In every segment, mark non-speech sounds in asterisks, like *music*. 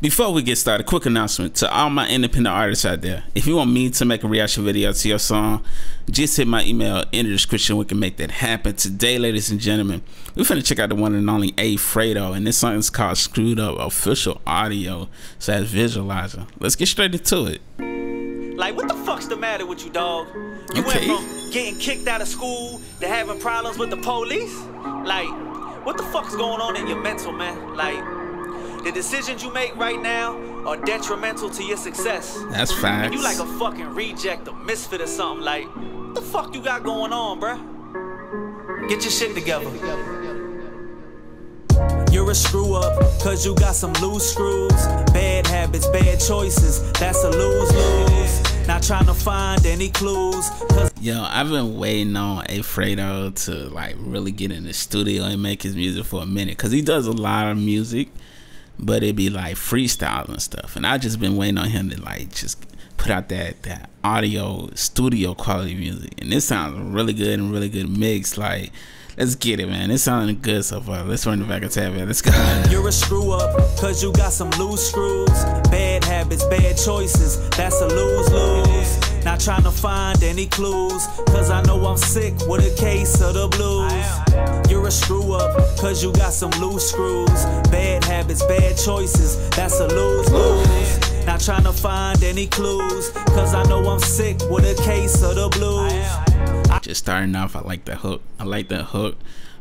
Before we get started, quick announcement to all my independent artists out there. If you want me to make a reaction video to your song, just hit my email in the description. We can make that happen. Today, ladies and gentlemen, we're finna check out the one and only Afrado, and this song is called Screwed Up Official Audio slash Visualizer. Let's get straight into it. Like, what the fuck's the matter with you, dog? You Okay. went from getting kicked out of school to having problems with the police? Like, what the fuck's going on in your mental, man? Like, the decisions you make right now are detrimental to your success. That's And you like a fucking reject, a misfit or something. Like, what the fuck you got going on, bruh? Get your shit together. You're a screw up, cause you got some loose screws. Bad habits, bad choices, that's a lose lose. Not trying to find any clues, cause Yo, I've been waiting on Afrado to like really get in the studio and make his music for a minute because he does a lot of music, but it be like freestyle and stuff. And I just been waiting on him to like just put out that that audio studio quality music. And this sounds really good and really good mix. Like, let's get it, man. It sounding good so far. Let's run the back of tab, man. Let's go. you're a screw up, cause you got some loose screws. Bad habits, bad choices, that's a lose lose. Not trying to find any clues, cause I know I'm sick with a case of the blues. You're a screw up, cause you got some loose screws. Bad habits, bad choices, that's a lose lose. Not trying to find any clues, cause I know I'm sick with a case of the blues. just starting off i like that hook i like that hook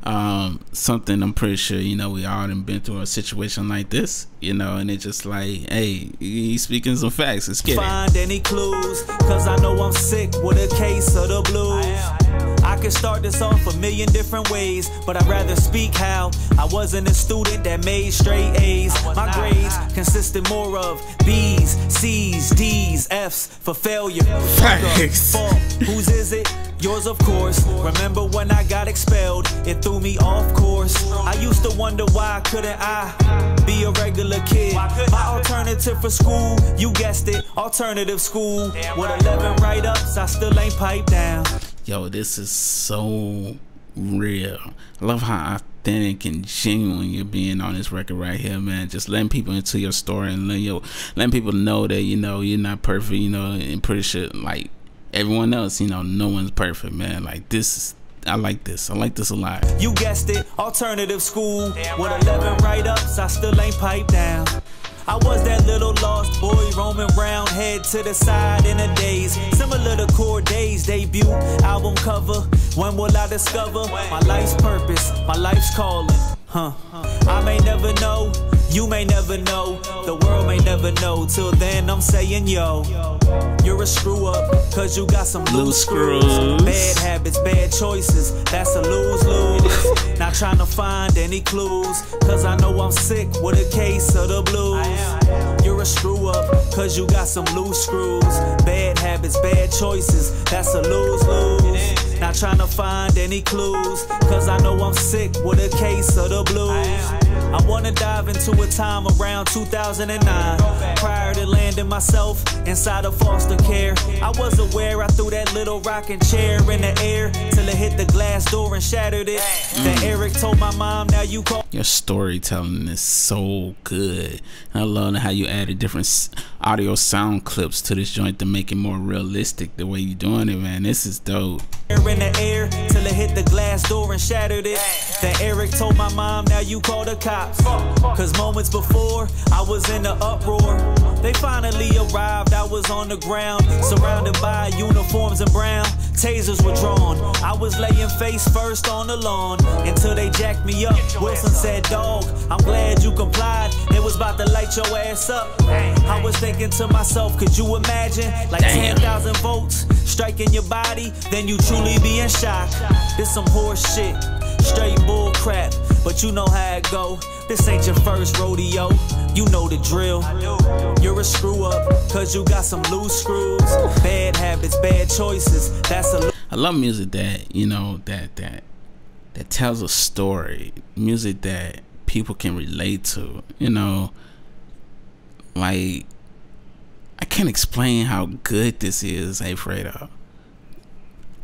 um something i'm pretty sure you know we all done been through a situation like this you know and it's just like hey he's speaking some facts. Let's get it any clues Cause I know I'm sick with a case of the blues. I could start this off a million different ways But I'd rather speak how. I wasn't a student that made straight A's. My grades consisted more of B's, C's, D's, F's for failure. Facts. Whose is it? Yours of course. Remember when I got expelled? It threw me off course. I used to wonder why couldn't I Be a regular kid? My alternative for school You guessed it Alternative school. With 11 write-ups I still ain't piped down. Yo this is so real. I love how authentic and genuine you're being on this record right here man. Just letting people into your story and letting, your, letting people know that you know you're not perfect you know and pretty sure like everyone else you know no one's perfect man like this is i like this i like this a lot You guessed it, alternative school. With 11 write ups, I still ain't piped down. I was that little lost boy roaming round, head to the side in a daze. Similar to Corday's debut album cover. When will I discover my life's purpose, my life's calling? Huh. I may never know, you may never know, the world may never know. Till then, I'm saying, yo, you're a screw up, cause you got some Loose screws. screws. Bad habits, bad choices, that's a lose lose. *laughs* Not trying to find any clues, cause I know I'm sick with a case of the blues. You're a screw up, cause you got some loose screws. Bad habits, bad choices, that's a lose lose. Not trying to find any clues, cause I know I'm sick with a case of the blues. I wanna dive into a time around 2009. Prior to landing myself inside of foster care, I was aware I threw that little rocking chair in the air till it hit the glass door and shattered it. Then Eric told my mom, now you call. your storytelling is so good. I love how you added different audio sound clips to this joint to make it more realistic. The way you're doing it, man, this is dope. in the air till it hit the glass door and shattered it. Then Eric told my mom, now you call the cops. Cause moments before, I was in the uproar. They finally arrived, I was on the ground, surrounded by uniforms and brown. Tasers were drawn. I was laying face first on the lawn until they jacked me up. Wilson said, Dog, I'm glad you complied. It was about to light your ass up. I was thinking to myself, could you imagine? Like 10,000 volts striking your body, then you truly be in shock. This some horse shit, straight bull crap. But you know how it go. This ain't your first rodeo. You know the drill. You're a screw up, cause you got some loose screws. Bad habits, bad choices. That's a I love music that you know that that that tells a story. Music that people can relate to. You know, like I can't explain how good this is, hey Fredo.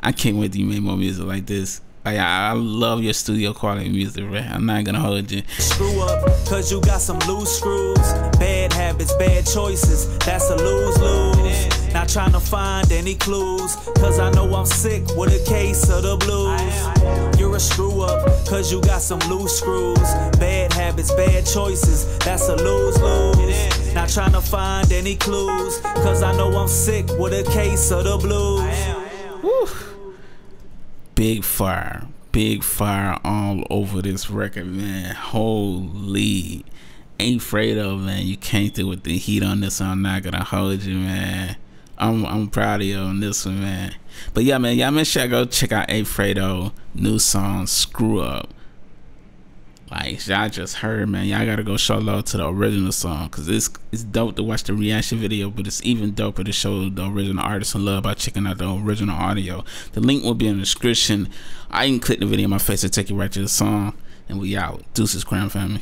I can't wait you make more music like this. Like, I, I love your studio quality music, right? I'm not gonna hold you. screw up, cause you got some loose screws. Bad habits. habits, bad choices. That's a lose lose. Not trying to find any clues, cause I know I'm sick with a case of the blues. You're a screw up, cause you got some loose screws. Bad habits, bad choices. That's a lose lose. Not trying to find any clues, cause I know I'm sick with a case of the blues. Woo. Big fire. Big fire all over this record, man. Holy. Ain't Fredo, man. You came through with the heat on this. I'm not gonna hold you, man. I'm I'm proud of you on this one, man. But yeah, man, y'all make sure go check out Afrado new song Screw Up. Like y'all just heard, man. Y'all gotta go show love to the original song, cause it's it's dope to watch the reaction video, but it's even doper to show the original artist some love by checking out the original audio. The link will be in the description. I can click the video in my face to take you right to the song, and we out. Deuces, Crown family.